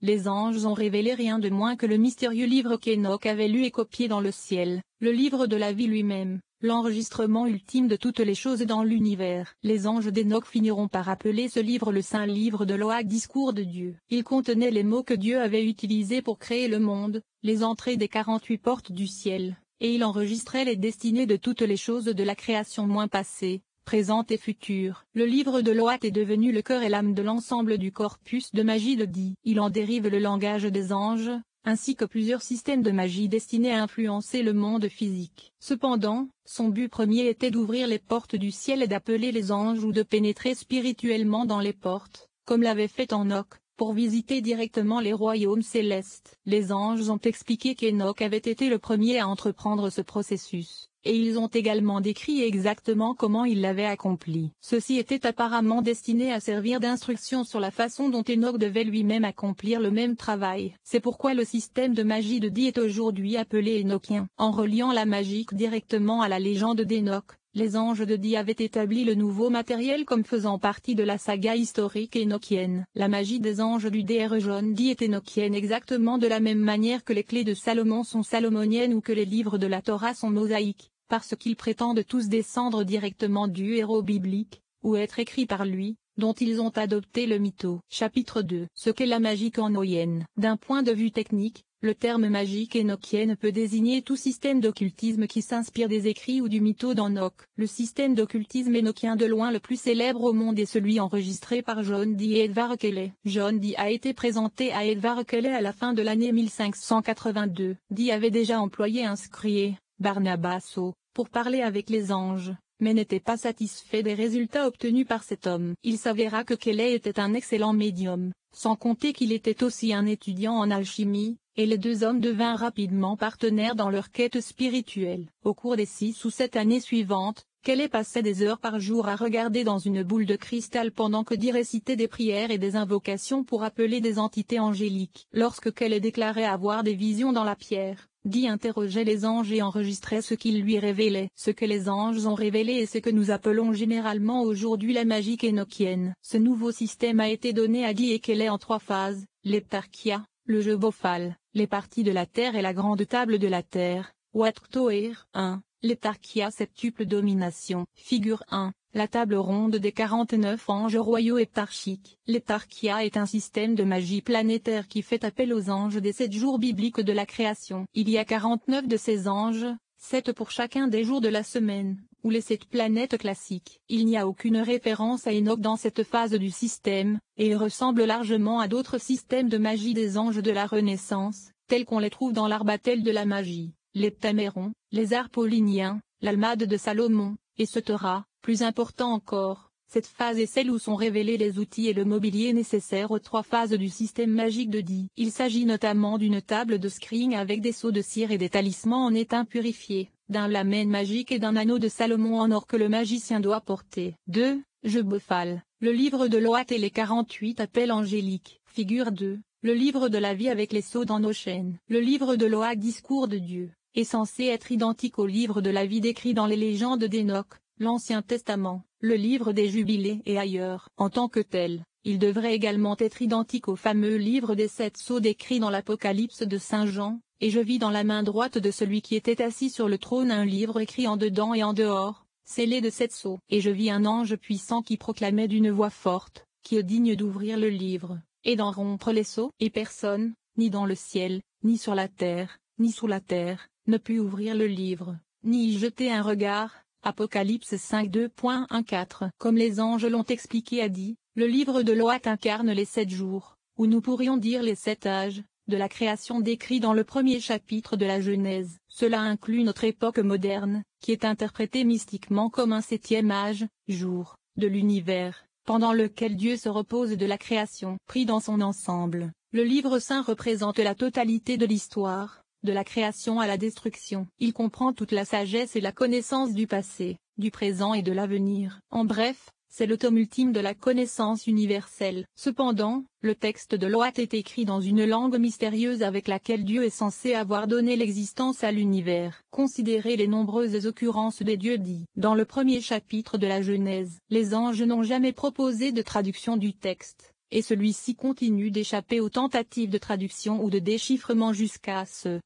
Les anges ont révélé rien de moins que le mystérieux livre qu'Enoch avait lu et copié dans le ciel, le livre de la vie lui-même, l'enregistrement ultime de toutes les choses dans l'univers. Les anges d'Enoch finiront par appeler ce livre le Saint Livre de Loac Discours de Dieu. Il contenait les mots que Dieu avait utilisés pour créer le monde, les entrées des 48 portes du ciel, et il enregistrait les destinées de toutes les choses de la création moins passée, présente et future. Le livre de Loat est devenu le cœur et l'âme de l'ensemble du corpus de magie de Di. Il en dérive le langage des anges, ainsi que plusieurs systèmes de magie destinés à influencer le monde physique. Cependant, son but premier était d'ouvrir les portes du ciel et d'appeler les anges ou de pénétrer spirituellement dans les portes, comme l'avait fait Enoch, pour visiter directement les royaumes célestes. Les anges ont expliqué qu'Enoch avait été le premier à entreprendre ce processus et ils ont également décrit exactement comment il l'avait accompli. Ceci était apparemment destiné à servir d'instruction sur la façon dont Enoch devait lui-même accomplir le même travail. C'est pourquoi le système de magie de Di est aujourd'hui appelé Enochien. En reliant la magie directement à la légende d'Enoch, les anges de Di avaient établi le nouveau matériel comme faisant partie de la saga historique énochienne. La magie des anges du DR jaune Di est énochienne exactement de la même manière que les clés de Salomon sont salomoniennes ou que les livres de la Torah sont mosaïques parce qu'ils prétendent tous descendre directement du héros biblique, ou être écrits par lui, dont ils ont adopté le mytho. Chapitre 2 Ce qu'est la magie enochienne D'un point de vue technique, le terme magique énochienne peut désigner tout système d'occultisme qui s'inspire des écrits ou du mytho d'Enoch. Le système d'occultisme énochien de loin le plus célèbre au monde est celui enregistré par John Dee et Edvard Kelly. John Dee a été présenté à Edvard Kelly à la fin de l'année 1582. Dee avait déjà employé un scrier, Barnabasso, pour parler avec les anges, mais n'était pas satisfait des résultats obtenus par cet homme. Il s'avéra que Kelly était un excellent médium, sans compter qu'il était aussi un étudiant en alchimie, et les deux hommes devinrent rapidement partenaires dans leur quête spirituelle. Au cours des six ou sept années suivantes, Kelly passait des heures par jour à regarder dans une boule de cristal pendant que dit récitait des prières et des invocations pour appeler des entités angéliques. Lorsque Kelly déclarait avoir des visions dans la pierre, Guy interrogeait les anges et enregistrait ce qu'ils lui révélaient. Ce que les anges ont révélé est ce que nous appelons généralement aujourd'hui la magie énochienne. Ce nouveau système a été donné à Guy et Kelly en trois phases, l'heptarchia, le jeu bophal, les parties de la Terre et la grande table de la Terre, Wattoer 1, l'heptarchia septuple domination, figure 1, la table ronde des 49 anges royaux heptarchiques. L'heptarchia est un système de magie planétaire qui fait appel aux anges des sept jours bibliques de la création. Il y a 49 de ces anges, 7 pour chacun des jours de la semaine, ou les sept planètes classiques. Il n'y a aucune référence à Enoch dans cette phase du système, et il ressemble largement à d'autres systèmes de magie des anges de la Renaissance, tels qu'on les trouve dans l'arbatel de la magie, l'heptaméron, les arts pauliniens, l'almade de Salomon, etc. Plus important encore, cette phase est celle où sont révélés les outils et le mobilier nécessaires aux trois phases du système magique de Di. Il s'agit notamment d'une table de screen avec des seaux de cire et des talismans en étain purifié, d'un lamène magique et d'un anneau de Salomon en or que le magicien doit porter. 2. Je Bofal, le livre de Loat et les 48 appels angéliques, figure 2, le livre de la vie avec les sceaux dans nos chaînes. Le livre de Loat discours de Dieu, est censé être identique au livre de la vie décrit dans les légendes d'Enoch, l'Ancien Testament, le livre des Jubilés et ailleurs. En tant que tel, il devrait également être identique au fameux livre des sept sceaux décrit dans l'Apocalypse de Saint Jean, et je vis dans la main droite de celui qui était assis sur le trône un livre écrit en dedans et en dehors, scellé de sept sceaux. Et je vis un ange puissant qui proclamait d'une voix forte, qui est digne d'ouvrir le livre, et d'en rompre les sceaux. Et personne, ni dans le ciel, ni sur la terre, ni sous la terre, ne put ouvrir le livre, ni y jeter un regard, Apocalypse 5 2.14 Comme les anges l'ont expliqué a dit, le livre de Loat incarne les sept jours, ou nous pourrions dire les sept âges, de la création décrit dans le premier chapitre de la Genèse. Cela inclut notre époque moderne, qui est interprétée mystiquement comme un septième âge, jour, de l'univers, pendant lequel Dieu se repose de la création. Pris dans son ensemble, le livre saint représente la totalité de l'histoire, de la création à la destruction. Il comprend toute la sagesse et la connaissance du passé, du présent et de l'avenir. En bref, c'est le tome ultime de la connaissance universelle. Cependant, le texte de Loat est écrit dans une langue mystérieuse avec laquelle Dieu est censé avoir donné l'existence à l'univers. Considérez les nombreuses occurrences des dieux dits. Dans le premier chapitre de la Genèse, les anges n'ont jamais proposé de traduction du texte et celui-ci continue d'échapper aux tentatives de traduction ou de déchiffrement jusqu'à ce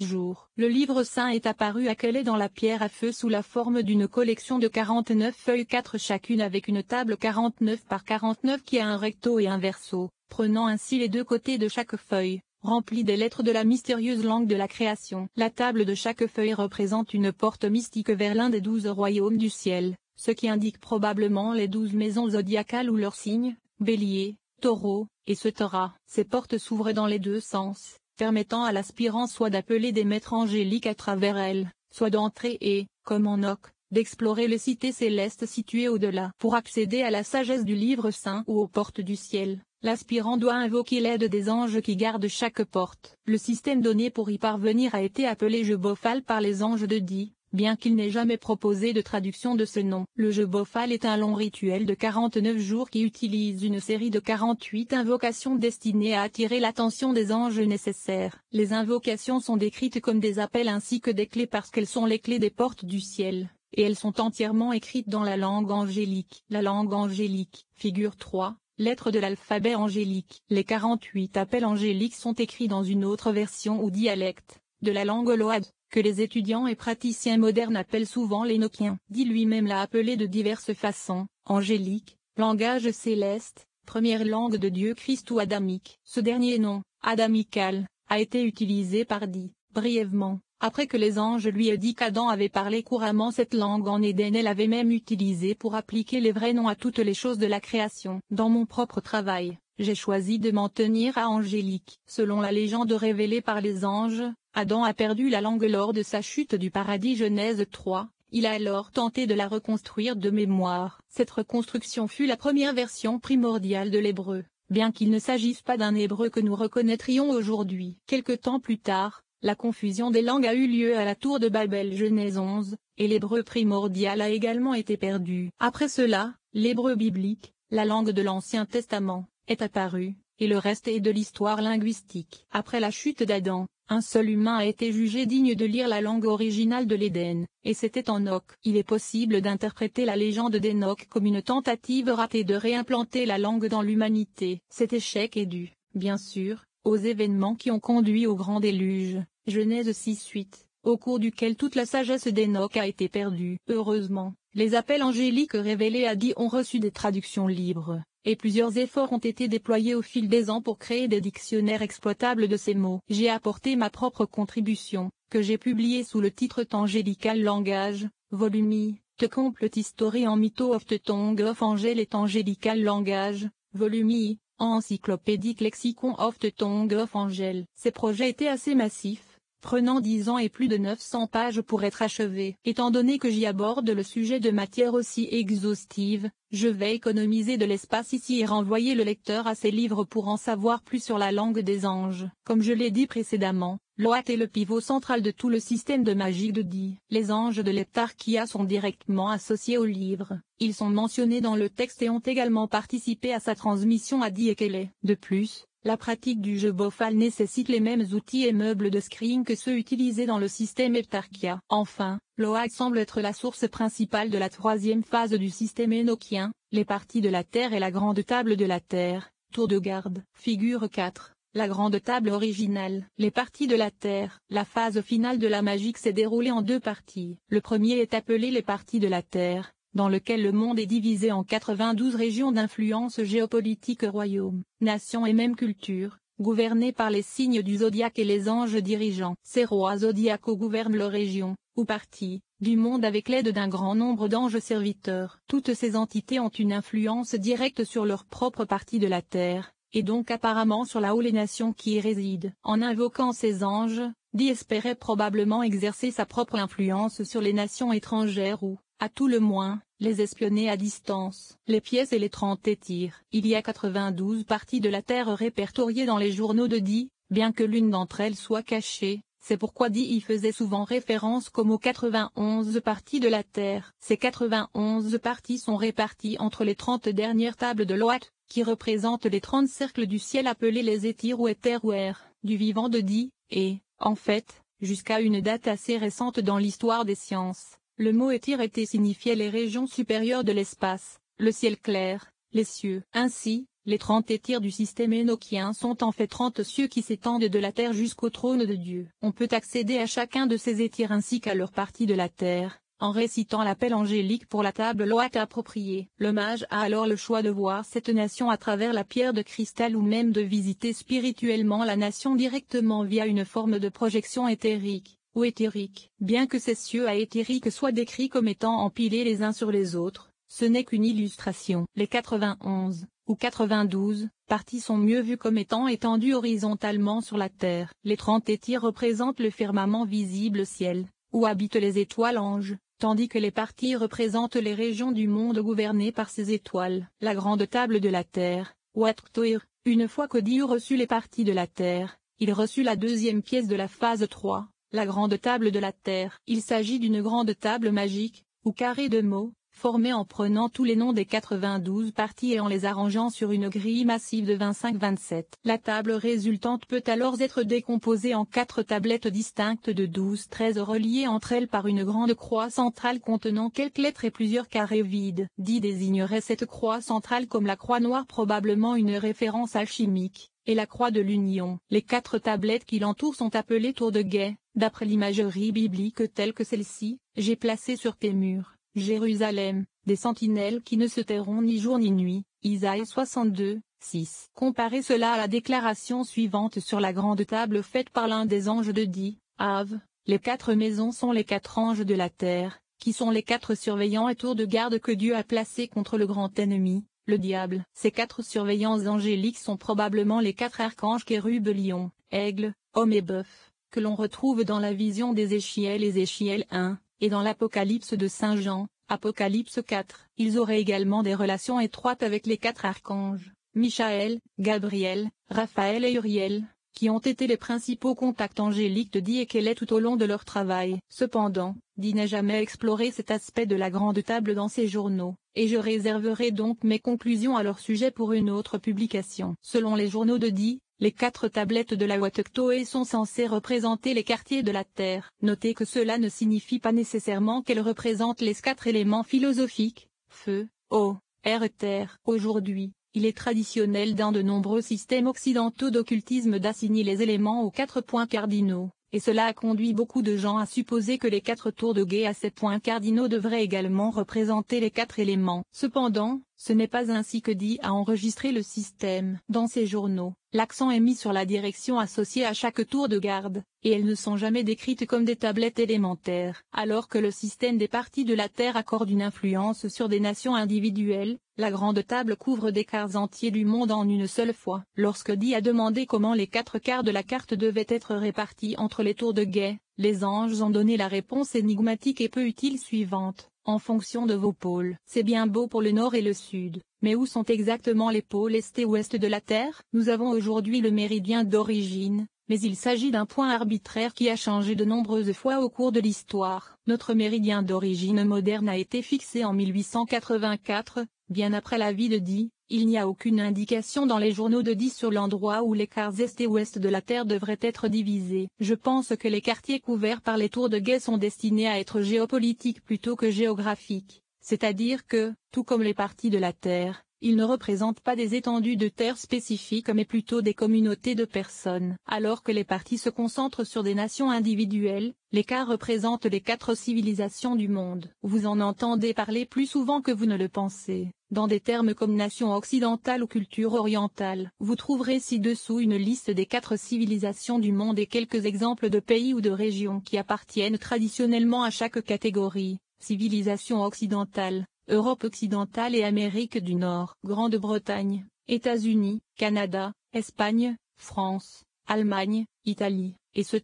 Le livre saint est apparu à Calais dans la pierre à feu sous la forme d'une collection de 49 feuilles 4 chacune avec une table 49 par 49 qui a un recto et un verso, prenant ainsi les deux côtés de chaque feuille, remplie des lettres de la mystérieuse langue de la création. La table de chaque feuille représente une porte mystique vers l'un des douze royaumes du ciel, ce qui indique probablement les douze maisons zodiacales ou leurs signes, bélier, taureau, et ce Torah. Ces portes s'ouvrent dans les deux sens, permettant à l'aspirant soit d'appeler des maîtres angéliques à travers elles, soit d'entrer et, comme en Oc, d'explorer les cités célestes situées au-delà. Pour accéder à la sagesse du livre saint ou aux portes du ciel, l'aspirant doit invoquer l'aide des anges qui gardent chaque porte. Le système donné pour y parvenir a été appelé jeu Bofal par les anges de Di, bien qu'il n'ait jamais proposé de traduction de ce nom. Le jeu Bofal est un long rituel de 49 jours qui utilise une série de 48 invocations destinées à attirer l'attention des anges nécessaires. Les invocations sont décrites comme des appels ainsi que des clés parce qu'elles sont les clés des portes du ciel, et elles sont entièrement écrites dans la langue angélique. La langue angélique, figure 3, lettres de l'alphabet angélique. Les 48 appels angéliques sont écrits dans une autre version ou dialecte, de la langue loade que les étudiants et praticiens modernes appellent souvent l'Énochien. Dit lui-même l'a appelé de diverses façons, angélique, langage céleste, première langue de Dieu Christ ou adamique. Ce dernier nom, adamical, a été utilisé par dit, brièvement, après que les anges lui aient dit qu'Adam avait parlé couramment cette langue en Éden elle avait même utilisé pour appliquer les vrais noms à toutes les choses de la création. Dans mon propre travail, j'ai choisi de m'en tenir à angélique. Selon la légende révélée par les anges, Adam a perdu la langue lors de sa chute du paradis Genèse 3, il a alors tenté de la reconstruire de mémoire. Cette reconstruction fut la première version primordiale de l'hébreu, bien qu'il ne s'agisse pas d'un hébreu que nous reconnaîtrions aujourd'hui. Quelque temps plus tard, la confusion des langues a eu lieu à la tour de Babel Genèse 11, et l'hébreu primordial a également été perdu. Après cela, l'hébreu biblique, la langue de l'Ancien Testament, est apparu, et le reste est de l'histoire linguistique. Après la chute d'Adam, un seul humain a été jugé digne de lire la langue originale de l'Éden, et c'était Enoch. Il est possible d'interpréter la légende d'Enoch comme une tentative ratée de réimplanter la langue dans l'humanité. Cet échec est dû, bien sûr, aux événements qui ont conduit au grand déluge, Genèse 6-8, au cours duquel toute la sagesse d'Enoch a été perdue. Heureusement, les appels angéliques révélés à dit ont reçu des traductions libres, et plusieurs efforts ont été déployés au fil des ans pour créer des dictionnaires exploitables de ces mots. J'ai apporté ma propre contribution, que j'ai publiée sous le titre Tangélical Langage, volume I, The Complete History en Mytho of the Tongue of Angel et Tangélical Langage, volume I, Encyclopédique Lexicon of the Tongue of Angel. Ces projets étaient assez massifs, prenant 10 ans et plus de 900 pages pour être achevé. Étant donné que j'y aborde le sujet de matière aussi exhaustive, je vais économiser de l'espace ici et renvoyer le lecteur à ses livres pour en savoir plus sur la langue des anges. Comme je l'ai dit précédemment, Loat est le pivot central de tout le système de magie de Di. Les anges de l'Eptarchia sont directement associés au livre. Ils sont mentionnés dans le texte et ont également participé à sa transmission à Di et Kelly. De plus, la pratique du jeu Bofal nécessite les mêmes outils et meubles de screen que ceux utilisés dans le système Heptarchia. Enfin, Loag semble être la source principale de la troisième phase du système énochien, les parties de la Terre et la grande table de la Terre, tour de garde. Figure 4. La grande table originale. Les parties de la Terre. La phase finale de la magie s'est déroulée en deux parties. Le premier est appelé les parties de la Terre, dans lequel le monde est divisé en 92 régions d'influence géopolitique royaumes, nations et même cultures, gouvernées par les signes du zodiaque et les anges dirigeants. Ces rois zodiacaux gouvernent leurs régions, ou parties, du monde avec l'aide d'un grand nombre d'anges serviteurs. Toutes ces entités ont une influence directe sur leur propre partie de la terre, et donc apparemment sur la les nations qui y résident. En invoquant ces anges, Di espérait probablement exercer sa propre influence sur les nations étrangères ou, à tout le moins, les espionner à distance. Les pièces et les trente étirent. Il y a 92 parties de la Terre répertoriées dans les journaux de Di, bien que l'une d'entre elles soit cachée. C'est pourquoi Di y faisait souvent référence comme aux 91 parties de la Terre. Ces 91 parties sont réparties entre les 30 dernières tables de Loat, qui représentent les 30 cercles du ciel appelés les étirs ou étherware, du vivant de Di, et, en fait, jusqu'à une date assez récente dans l'histoire des sciences. Le mot étir était signifiait les régions supérieures de l'espace, le ciel clair, les cieux. Ainsi, Les trente étirs du système énochien sont en fait trente cieux qui s'étendent de la terre jusqu'au trône de Dieu. On peut accéder à chacun de ces étirs ainsi qu'à leur partie de la terre, en récitant l'appel angélique pour la table loite appropriée. Le mage a alors le choix de voir cette nation à travers la pierre de cristal ou même de visiter spirituellement la nation directement via une forme de projection éthérique ou. Bien que ces cieux à éthérique soient décrits comme étant empilés les uns sur les autres, ce n'est qu'une illustration. Les 91, ou 92, parties sont mieux vues comme étant étendues horizontalement sur la Terre. Les 30 étirs représentent le firmament visible ciel, où habitent les étoiles anges, tandis que les parties représentent les régions du monde gouvernées par ces étoiles. La grande table de la Terre, Watktoir, une fois qu'Odi reçut les parties de la Terre, il reçut la deuxième pièce de la phase 3, la grande table de la Terre. Il s'agit d'une grande table magique, ou carré de mots, formée en prenant tous les noms des 92 parties et en les arrangeant sur une grille massive de 25-27. La table résultante peut alors être décomposée en quatre tablettes distinctes de 12-13 reliées entre elles par une grande croix centrale contenant quelques lettres et plusieurs carrés vides. Dit désignerait cette croix centrale comme la croix noire probablement une référence alchimique et la croix de l'Union. Les quatre tablettes qui l'entourent sont appelées tours de guet, d'après l'imagerie biblique telle que celle-ci, j'ai placé sur tes murs. Jérusalem, des sentinelles qui ne se tairont ni jour ni nuit, Isaïe 62, 6. Comparez cela à la déclaration suivante sur la grande table faite par l'un des anges de Di, Ave, les quatre maisons sont les quatre anges de la terre, qui sont les quatre surveillants et tours de garde que Dieu a placés contre le grand ennemi, le diable. Ces quatre surveillants angéliques sont probablement les quatre archanges kérubes lion, aigle, homme et bœuf, que l'on retrouve dans la vision des Échiels et Échiels 1, et dans l'Apocalypse de Saint Jean, Apocalypse 4. Ils auraient également des relations étroites avec les quatre archanges, Michael, Gabriel, Raphaël et Uriel, qui ont été les principaux contacts angéliques de Di et est tout au long de leur travail. Cependant, Di n'a jamais exploré cet aspect de la grande table dans ses journaux, et je réserverai donc mes conclusions à leur sujet pour une autre publication. Selon les journaux de Di, les quatre tablettes de la Watuktoe sont censées représenter les quartiers de la Terre. Notez que cela ne signifie pas nécessairement qu'elles représentent les quatre éléments philosophiques, feu, eau, air et terre. Aujourd'hui, il est traditionnel dans de nombreux systèmes occidentaux d'occultisme d'assigner les éléments aux quatre points cardinaux, et cela a conduit beaucoup de gens à supposer que les quatre tours de guet à ces points cardinaux devraient également représenter les quatre éléments. Cependant, ce n'est pas ainsi que dit a enregistré le système. Dans ses journaux, l'accent est mis sur la direction associée à chaque tour de garde, et elles ne sont jamais décrites comme des tablettes élémentaires. Alors que le système des parties de la Terre accorde une influence sur des nations individuelles, la grande table couvre des quarts entiers du monde en une seule fois. Lorsque Di a demandé comment les quatre quarts de la carte devaient être répartis entre les tours de guet, les anges ont donné la réponse énigmatique et peu utile suivante en fonction de vos pôles. C'est bien beau pour le nord et le sud, mais où sont exactement les pôles est et ouest de la Terre? Nous avons aujourd'hui le méridien d'origine, mais il s'agit d'un point arbitraire qui a changé de nombreuses fois au cours de l'histoire. Notre méridien d'origine moderne a été fixé en 1884, bien après la vie de Di, il n'y a aucune indication dans les journaux de Di sur l'endroit où les est et ouest de la Terre devraient être divisés. Je pense que les quartiers couverts par les tours de guet sont destinés à être géopolitiques plutôt que géographiques, c'est-à-dire que, tout comme les parties de la Terre, ils ne représentent pas des étendues de terre spécifiques mais plutôt des communautés de personnes. Alors que les parties se concentrent sur des nations individuelles, les cas représentent les quatre civilisations du monde. Vous en entendez parler plus souvent que vous ne le pensez. Dans des termes comme nation occidentale ou culture orientale, vous trouverez ci-dessous une liste des quatre civilisations du monde et quelques exemples de pays ou de régions qui appartiennent traditionnellement à chaque catégorie. Civilisation occidentale, Europe occidentale et Amérique du Nord, Grande-Bretagne, États-Unis, Canada, Espagne, France, Allemagne, Italie, etc.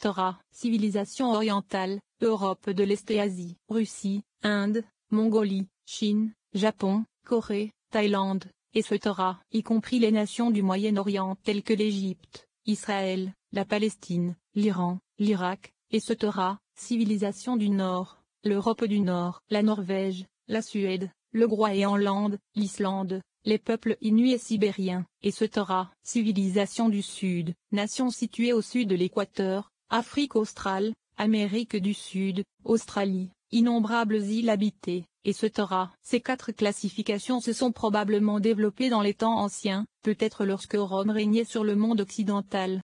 Civilisation orientale, Europe de l'Est et Asie, Russie, Inde, Mongolie, Chine, Japon, Corée, Thaïlande, etc. y compris les nations du Moyen-Orient telles que l'Égypte, Israël, la Palestine, l'Iran, l'Irak, etc. Civilisation du Nord, l'Europe du Nord, la Norvège, la Suède, le Groenland, l'Islande, les peuples inuits et sibériens, et ce Torah, civilisation du Sud, nation située au sud de l'équateur, Afrique australe, Amérique du Sud, Australie, innombrables îles habitées, etc. Ces quatre classifications se sont probablement développées dans les temps anciens, peut-être lorsque Rome régnait sur le monde occidental.